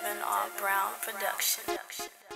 Seven Brown production.